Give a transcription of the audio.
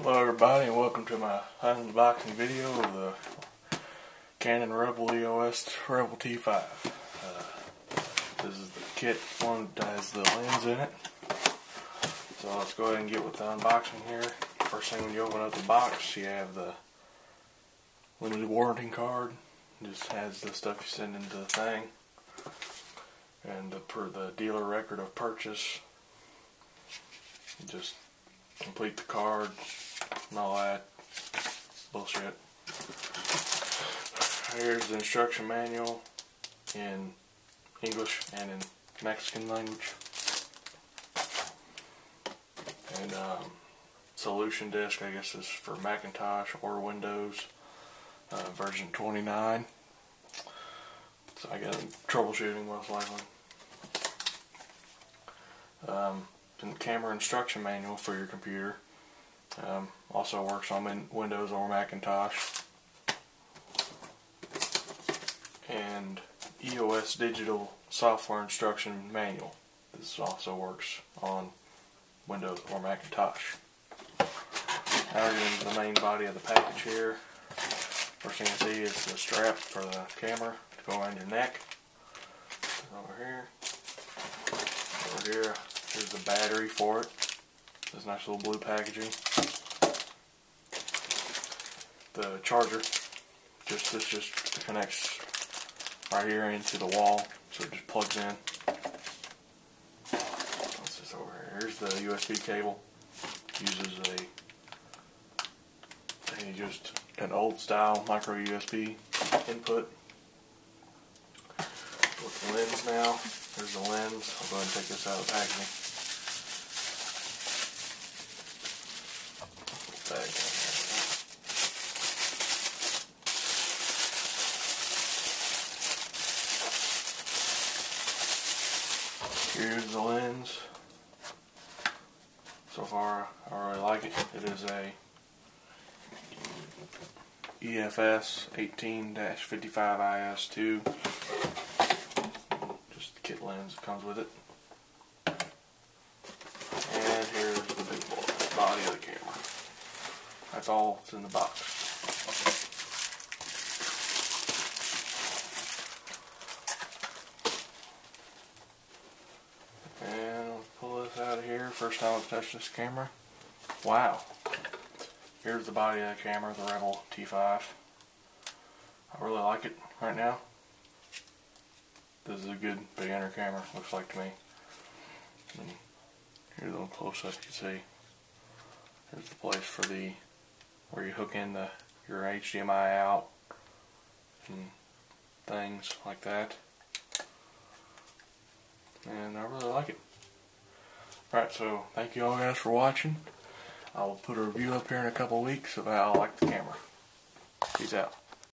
Hello everybody and welcome to my unboxing video of the Canon Rebel EOS Rebel T5. Uh, this is the kit one that has the lens in it. So let's go ahead and get with the unboxing here. First thing when you open up the box you have the limited warranty card. It just has the stuff you send into the thing. And the, per the dealer record of purchase. Just complete the card and all that bullshit. Here's the instruction manual in English and in Mexican language. And um, solution disk, I guess, is for Macintosh or Windows uh, version 29. So I guess troubleshooting most likely. Um, camera instruction manual for your computer. Um, also works on Windows or Macintosh. And EOS Digital Software Instruction Manual. This also works on Windows or Macintosh. Now we're the main body of the package here. First thing you see is the strap for the camera to go around your neck. Over here. Over here, here's the battery for it. This nice little blue packaging the charger. Just this just connects right here into the wall, so it just plugs in. What's this over here? Here's the USB cable. Uses a, a just an old style micro USB input. With the lens now. There's the lens. I'll go ahead and take this out of the packaging. Here's the lens. So far, I really like it. It is a EFS 18-55IS2. Just the kit lens that comes with it. And here's the big boy, body of the camera. That's all that's in the box. out of here. First time I've touched this camera. Wow. Here's the body of the camera, the Rebel T5. I really like it right now. This is a good beginner camera, looks like to me. And here's a little close up you can see. Here's the place for the where you hook in the your HDMI out and things like that. And I really like it. Alright, so thank you all guys for watching. I will put a review up here in a couple weeks of how I like the camera. Peace out.